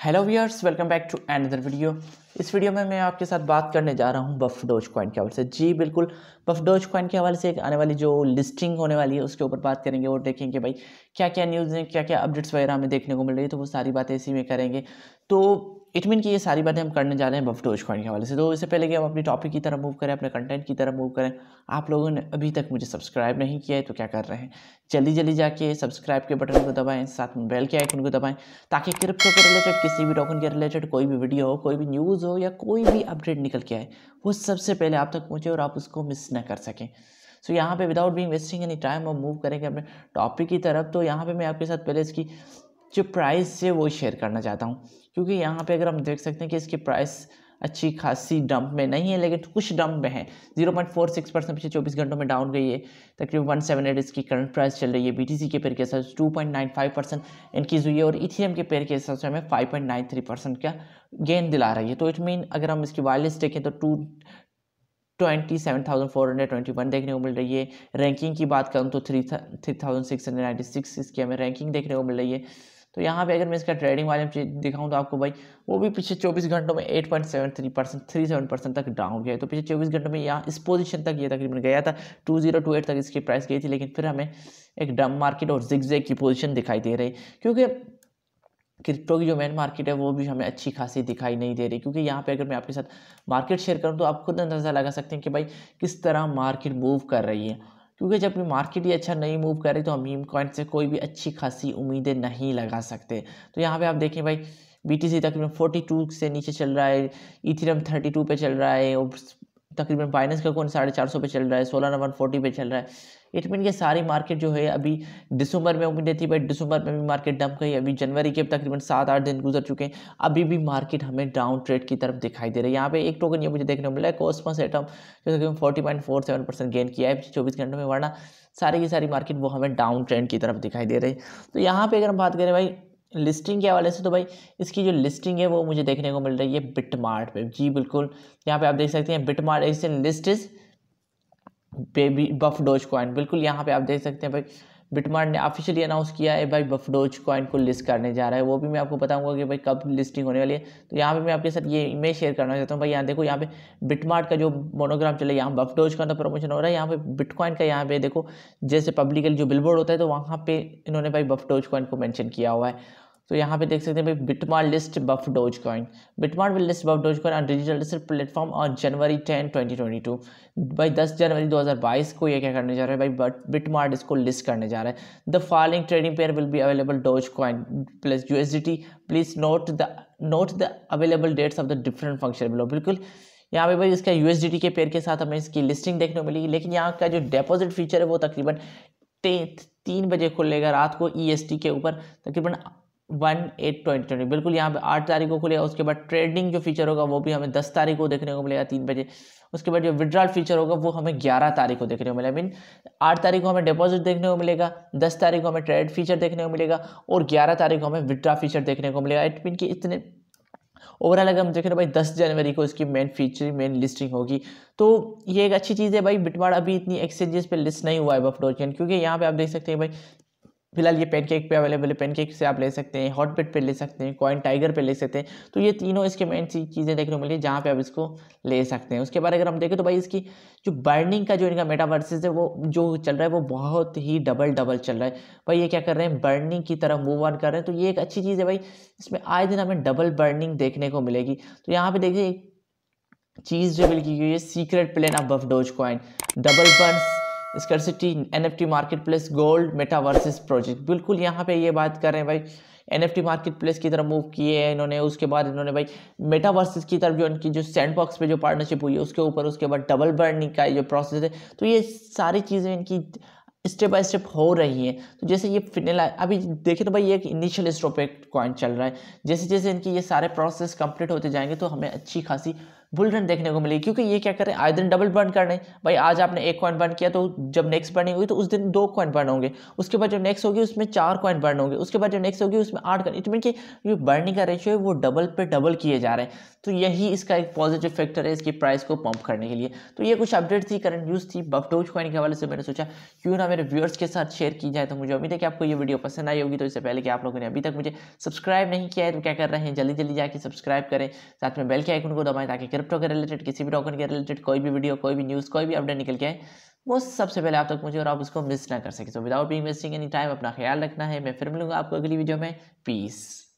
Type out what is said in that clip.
Hello viewers welcome back to another video इस video में मैं आपके साथ बात करने जा रहा हूँ बफ डोज कॉइन के हवाले से। जी, बिल्कुल। बफ डोज कॉइन के हवाले से एक आने वाली जो लिस्टिंग होने वाली है, उसके ऊपर बात करेंगे और देखेंगे भाई क्या क्या न्यूज़ हैं क्या क्या अपडेट्स वगैरह हमें देखने को मिल रही है तो वो सारी बातें इसी में करेंगे। तो इट मीन कि ये सारी बातें हम करने जा रहे हैं बफ डोज कॉइन के हवाले से। तो इससे पहले कि हम अपनी टॉपिक की तरफ़ मूव करें अपने कंटेंट की तरफ़ मूव करें आप लोगों ने अभी तक मुझे सब्सक्राइब नहीं किया है तो क्या कर रहे हैं? जल्दी जल्दी जाके सब्सक्राइब के बटन को दबाएँ साथ में बेल के आइकन को दबाएँ ताकि क्रिप्टो के रिलेटेड किसी भी टोकन के रिलेटेड कोई भी वीडियो हो कोई भी न्यूज़ हो या कोई भी अपडेट निकल के आए वो सबसे पहले आप तक पहुँचे और आप उसको मिस ना कर सकें। सो so, यहाँ पे without being wasting any time हम मूव करेंगे अपने टॉपिक की तरफ़ तो यहाँ पे मैं आपके साथ पहले इसकी जो प्राइस है वो शेयर करना चाहता हूँ। क्योंकि यहाँ पे अगर हम देख सकते हैं कि इसकी प्राइस अच्छी खासी डंप में नहीं है, लेकिन कुछ डंप में है। Zero point four six percent पिछले चौबीस घंटों में डाउन गई है। तकरीबन वन सेवन एट इसकी करंट प्राइस चल रही है। बीटीसी के पेयर के point nine five percent increase हुई है और इथीएम के पेयर के हिसाब से हमें five point nine three percent का गेन दिला रही है। तो इट मीन अगर हम इसकी वायरलेस देखें तो two twenty seven thousand four hundred twenty one देखने को मिल रही है। रैंकिंग की बात करूँ तो three three thousand six hundred ninety six इसकी हमें रैंकिंग देखने को मिल रही है। तो यहाँ पे अगर मैं इसका ट्रेडिंग वाले दिखाऊँ तो आपको भाई, वो भी पिछले चौबीस घंटों में eight point seven three percent three seven percent तक डाउन गया तो पिछले चौबीस घंटों में यहाँ इस पोजीशन तक ये तकरीबन गया था। टू ज़ीरो टू एट तक इसकी प्राइस गई थी, लेकिन फिर हमें एक डम मार्केट और जिगजेग की पोजिशन दिखाई दे रही। क्योंकि क्रिप्टो की जो मेन मार्केट है, वो भी हमें अच्छी खासी दिखाई नहीं दे रही। क्योंकि यहाँ पे अगर मैं आपके साथ मार्केट शेयर करूँ तो आप खुद अंदाज़ा लगा सकते हैं कि भाई, किस तरह मार्केट मूव कर रही है। क्योंकि जब भी मार्केट ही अच्छा नहीं मूव करे तो हम मीम कॉइन से कोई भी अच्छी खासी उम्मीदें नहीं लगा सकते। तो यहाँ पे आप देखें भाई बी टी सी तकरीबन फोर्टी टू से नीचे चल रहा है इथिरम थर्टी टू पे चल रहा है और तकरीबन बाइनेंस का कौन साढ़े चार सौ पे चल रहा है सोलह नंबर फोर्टी पे चल रहा है। इट मीन ये सारी मार्केट जो है अभी दिसंबर में उम्मीदें थी भाई दिसंबर में भी मार्केट डंप गई। अभी जनवरी के तकरीबन सात आठ दिन गुजर चुके हैं। अभी भी मार्केट हमें डाउन ट्रेड की तरफ़ दिखाई दे रही है। यहाँ पे एक टोकन ये मुझे देखने को मिला है कोस्मस एटम जो तकरीबन forty point four seven percent gain किया है। चौबीस घंटों में, वरना सारी की सारी मार्केट वो हमें डाउन ट्रेंड की तरफ़ दिखाई दे रही है। तो यहाँ पर अगर हम बात करें भाई लिस्टिंग के हवाले से तो भाई, इसकी जो लिस्टिंग है, वो मुझे देखने को मिल रही है बिट मार्ट पर जी, बिल्कुल। यहाँ पे आप देख सकते हैं बिट मार्ट इस list is Baby Buff Doge Coin बिल्कुल यहाँ पे आप देख सकते हैं भाई बिटमार्ट ने ऑफिशियली अनाउंस किया है भाई बफ डोज कॉइन को लिस्ट करने जा रहा है। वो भी मैं आपको बताऊँगा कि भाई कब लिस्टिंग होने वाली है। तो यहाँ पे मैं आपके साथ ये इमेज शेयर करना चाहता हूँ। भाई यहाँ देखो, यहाँ पे बिटमार्ट का जो मोनोग्राम चले, यहाँ बफ डोज का प्रमोशन हो रहा है। यहाँ पे बिटकॉइन का यहाँ पे देखो, जैसे पब्लिकली जो बिलबोर्ड होता है तो वहाँ पे इन्होंने भाई बफ डोज कॉइन को मैंशन किया हुआ है। तो यहाँ पे देख सकते हैं भाई BitMart list Buff Doge Coin BitMart will list Buff Doge Coin on digital list platform on January ten twenty twenty two भाई, दस जनवरी दो हज़ार बाईस को ये क्या करने जा रहा है भाई? बट बिटमार्ट इसको लिस्ट करने जा रहा है। The following trading pair will be available Doge Coin plus U S D T please note the note the available dates of the different function below बिल्कुल, यहाँ पे भाई इसका USDT के पेयर के साथ हमें इसकी लिस्टिंग देखने को मिलेगी। लेकिन यहाँ का जो डिपॉजिट फीचर है वो तकरीबन तीन बजे खुलेगा रात को ई e के ऊपर। तकरीबन वन एट ट्वेंटी ट्वेंटी बिल्कुल यहाँ पे आठ तारीख को खुलेगा, उसके बाद ट्रेडिंग जो फीचर होगा, वो भी हमें दस तारीख को देखने को मिलेगा, तीन बजे। उसके बाद जो विड्रॉल फीचर होगा, वो हमें ग्यारह तारीख को देखने को मिलेगा। मीन आठ तारीख को हमें डिपॉजिट देखने को मिलेगा, दस तारीख को हमें ट्रेड फीचर देखने को मिलेगा, और ग्यारह तारीख को हमें विड्रा फीचर देखने को मिलेगा। इट मीन कि इतने ओवरऑल अगर हम देखें तो भाई दस जनवरी को इसकी मेन फीचर मेन लिस्टिंग होगी। तो ये एक अच्छी चीज़ है भाई बिटवाड़ अभी इतनी एक्सचेंजेस पे लिस्ट नहीं हुआ है बफडोजन क्योंकि यहाँ पे आप देख सकते हैं भाई फ़िलहाल ये पेनकेक पे अवेलेबल है। पेनकेक से आप ले सकते हैं हॉट हॉटपेट पे ले सकते हैं कॉइन टाइगर पे ले सकते हैं। तो ये तीनों इसके मेन सी चीज़ें देखने को मिली जहाँ पे आप इसको ले सकते हैं। उसके बाद अगर हम देखें तो भाई इसकी जो बर्निंग का जो इनका मेटावर्सिस है, वो जो चल रहा है, वो बहुत ही डबल डबल चल रहा है। भाई ये क्या कर रहे हैं? बर्निंग की तरफ़ मूव ऑन कर रहे हैं। तो ये एक अच्छी चीज़ है भाई, इसमें आए दिन हमें डबल बर्निंग देखने को मिलेगी। तो यहाँ पर देखिए, चीज़ रिविल की गई है secret plan of Buff Doge Coin double burn scarcity T marketplace gold metaverses project बिल्कुल यहाँ पे ये बात कर रहे हैं भाई। N F T market place की तरफ़ मूव किए हैं इन्होंने, उसके बाद इन्होंने भाई मेटावर्सिस की तरफ़ जो इनकी जो सैंड बॉक्स पर जो पार्टनरशिप हुई है, उसके ऊपर उसके बाद डबल बर्निंग का जो प्रोसेस है तो ये सारी चीज़ें इनकी स्टेप बाय स्टेप हो रही हैं। तो जैसे ये फिनेला अभी देखें तो भाई ये एक इनिशियल स्टॉप कॉइन चल रहा है। जैसे जैसे इनकी ये सारे प्रोसेस कंप्लीट होते जाएँगे तो हमें अच्छी खासी बुल रन देखने को मिलेगी क्योंकि ये क्या कर, आए दिन डबल बर्न कर रहे हैं। भाई, आज आपने एक कॉइन बर्न किया तो जब नेक्स्ट बर्निंग हुई तो उस दिन दो कॉइन बर्न होंगे। उसके बाद जो नेक्स्ट होगी, उसमें चार कॉइन बर्न होंगे। उसके बाद जो नेक्स्ट होगी, उसमें आठ कॉइन इट मीन कि जो बर्निंग का रेशियो है, वो डबल पे डबल किए जा रहे हैं। तो यही इसका एक पॉजिटिव फैक्टर है इसकी प्राइस को पंप करने के लिए। तो ये कुछ अपडेट थी करंट न्यूज़ थी। बफडोज कॉइन के हवाले से मैंने सोचा, क्यों ना मेरे व्यूअर्स के साथ शेयर की जाए। तो मुझे उम्मीद है कि आपको ये वीडियो पसंद आई होगी। तो इससे पहले कि आप लोगों ने अभी तक मुझे सब्सक्राइब नहीं किया है तो क्या कर रहे हैं? जल्दी जल्दी जाके सब्सक्राइब करें। साथ में बेल के आइकन को दबाएँ ताकि क्रिप्टो के रिलेटेड किसी भी टोकन के रिलेटेड कोई भी वीडियो कोई भी न्यूज़ कोई भी अपडेट निकल के आए, वो सबसे पहले आप तक मुझे और आप उसको मिस ना कर सके। So without being wasting any time अपना ख्याल रखना है। मैं फिर मिलूँगा आपको अगली वीडियो में। पीस